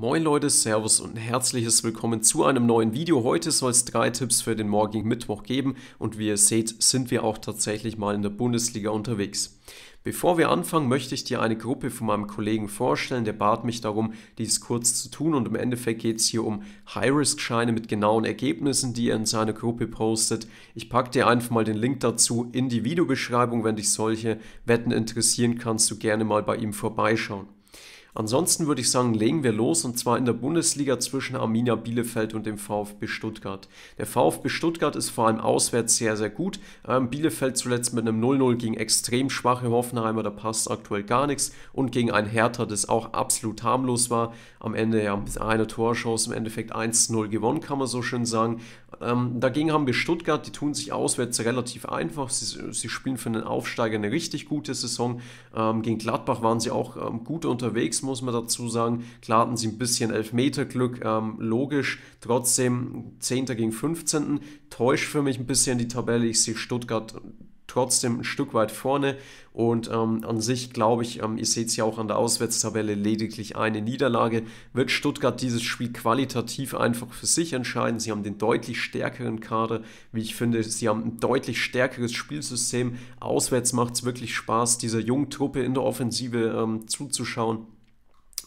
Moin Leute, Servus und herzliches Willkommen zu einem neuen Video. Heute soll es drei Tipps für den morgigen Mittwoch geben und wie ihr seht, sind wir auch tatsächlich mal in der Bundesliga unterwegs. Bevor wir anfangen, möchte ich dir eine Gruppe von meinem Kollegen vorstellen. Der bat mich darum, dies kurz zu tun und im Endeffekt geht es hier um High-Risk-Scheine mit genauen Ergebnissen, die er in seiner Gruppe postet. Ich packe dir einfach mal den Link dazu in die Videobeschreibung. Wenn dich solche Wetten interessieren, kannst du gerne mal bei ihm vorbeischauen. Ansonsten würde ich sagen, legen wir los und zwar in der Bundesliga zwischen Arminia Bielefeld und dem VfB Stuttgart. Der VfB Stuttgart ist vor allem auswärts sehr, sehr gut. Ähm, Bielefeld zuletzt mit einem 0-0 gegen extrem schwache Hoffenheimer, da passt aktuell gar nichts. Und gegen ein Hertha, das auch absolut harmlos war. Am Ende ja mit einer Torchance im Endeffekt 1-0 gewonnen, kann man so schön sagen. Ähm, dagegen haben wir Stuttgart, die tun sich auswärts relativ einfach. Sie, sie spielen für einen Aufsteiger eine richtig gute Saison. Ähm, gegen Gladbach waren sie auch ähm, gut unterwegs muss man dazu sagen. Klar hatten sie ein bisschen Elfmeterglück, ähm, logisch. Trotzdem 10. gegen 15. Täuscht für mich ein bisschen die Tabelle. Ich sehe Stuttgart trotzdem ein Stück weit vorne. Und ähm, an sich glaube ich, ähm, ihr seht es ja auch an der Auswärtstabelle, lediglich eine Niederlage. Wird Stuttgart dieses Spiel qualitativ einfach für sich entscheiden. Sie haben den deutlich stärkeren Kader, wie ich finde. Sie haben ein deutlich stärkeres Spielsystem. Auswärts macht es wirklich Spaß, dieser jungen Truppe in der Offensive ähm, zuzuschauen.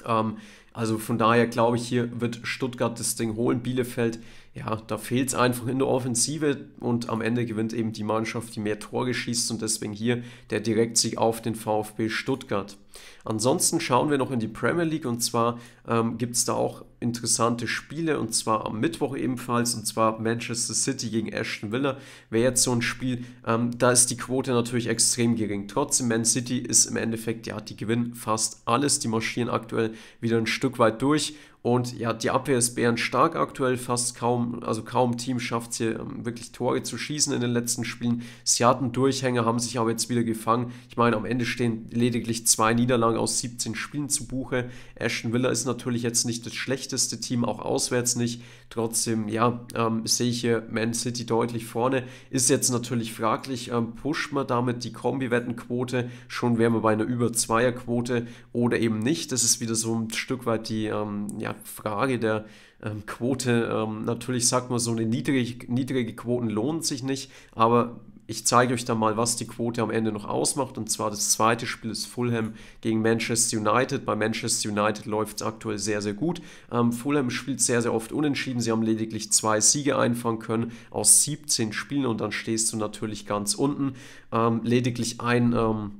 Ähm, also von daher glaube ich, hier wird Stuttgart das Ding holen. Bielefeld, ja, da fehlt es einfach in der Offensive und am Ende gewinnt eben die Mannschaft, die mehr Tore schießt und deswegen hier der Direktsieg auf den VfB Stuttgart. Ansonsten schauen wir noch in die Premier League und zwar ähm, gibt es da auch interessante Spiele und zwar am Mittwoch ebenfalls und zwar Manchester City gegen Aston Villa. Wäre jetzt so ein Spiel, ähm, da ist die Quote natürlich extrem gering. Trotzdem, Man City ist im Endeffekt, ja, die gewinnen fast alles, die marschieren aktuell wieder ein Stück weit durch und ja, die Abwehr ist bärenstark aktuell, fast kaum, also kaum Team schafft es hier ähm, wirklich Tore zu schießen in den letzten Spielen. Sie hatten Durchhänge, haben sich aber jetzt wieder gefangen. Ich meine, am Ende stehen lediglich zwei Niederlagen aus 17 Spielen zu Buche. Ashton Villa ist natürlich jetzt nicht das schlechteste Team, auch auswärts nicht. Trotzdem, ja, ähm, sehe ich hier Man City deutlich vorne. Ist jetzt natürlich fraglich, ähm, pusht man damit die Kombi-Wettenquote? Schon wären wir bei einer über Zweier-Quote oder eben nicht. Das ist wieder so ein Stück weit die, ähm, ja, Frage der ähm, Quote. Ähm, natürlich sagt man, so eine niedrige, niedrige Quoten lohnt sich nicht, aber ich zeige euch da mal, was die Quote am Ende noch ausmacht. Und zwar das zweite Spiel ist Fulham gegen Manchester United. Bei Manchester United läuft es aktuell sehr, sehr gut. Ähm, Fulham spielt sehr, sehr oft unentschieden. Sie haben lediglich zwei Siege einfangen können aus 17 Spielen und dann stehst du natürlich ganz unten. Ähm, lediglich ein. Ähm,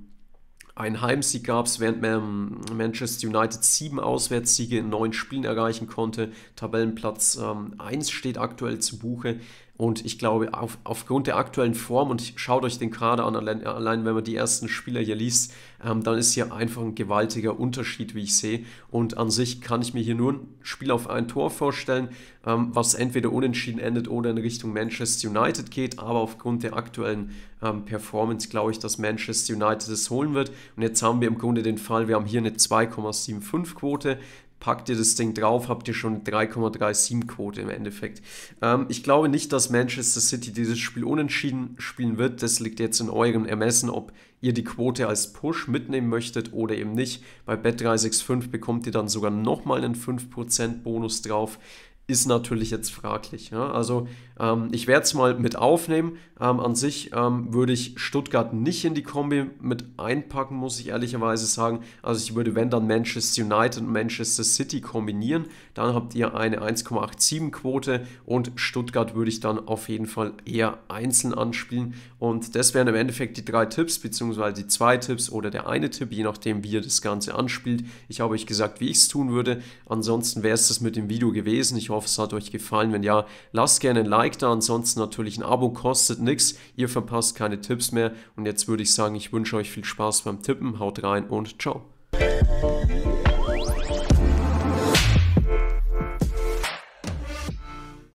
ein Heimsieg gab es, während Manchester United sieben Auswärtssiege in neun Spielen erreichen konnte. Tabellenplatz ähm, 1 steht aktuell zu Buche. Und ich glaube, auf, aufgrund der aktuellen Form, und schaut euch den Kader an, allein, allein wenn man die ersten Spieler hier liest, ähm, dann ist hier einfach ein gewaltiger Unterschied, wie ich sehe. Und an sich kann ich mir hier nur ein Spiel auf ein Tor vorstellen, ähm, was entweder unentschieden endet oder in Richtung Manchester United geht. Aber aufgrund der aktuellen ähm, Performance glaube ich, dass Manchester United es holen wird. Und jetzt haben wir im Grunde den Fall, wir haben hier eine 2,75 Quote packt ihr das Ding drauf, habt ihr schon 3,37 Quote im Endeffekt. Ähm, ich glaube nicht, dass Manchester City dieses Spiel unentschieden spielen wird. Das liegt jetzt in eurem Ermessen, ob ihr die Quote als Push mitnehmen möchtet oder eben nicht. Bei Bet365 bekommt ihr dann sogar nochmal einen 5% Bonus drauf ist natürlich jetzt fraglich. Ja? Also ähm, ich werde es mal mit aufnehmen. Ähm, an sich ähm, würde ich Stuttgart nicht in die Kombi mit einpacken, muss ich ehrlicherweise sagen. Also ich würde, wenn dann Manchester United und Manchester City kombinieren, dann habt ihr eine 1,87 Quote und Stuttgart würde ich dann auf jeden Fall eher einzeln anspielen. Und das wären im Endeffekt die drei Tipps, beziehungsweise die zwei Tipps oder der eine Tipp, je nachdem, wie ihr das Ganze anspielt. Ich habe euch gesagt, wie ich es tun würde. Ansonsten wäre es das mit dem Video gewesen. Ich hoffe, es hat euch gefallen. Wenn ja, lasst gerne ein Like da. Ansonsten natürlich ein Abo kostet nichts. Ihr verpasst keine Tipps mehr. Und jetzt würde ich sagen, ich wünsche euch viel Spaß beim Tippen. Haut rein und ciao.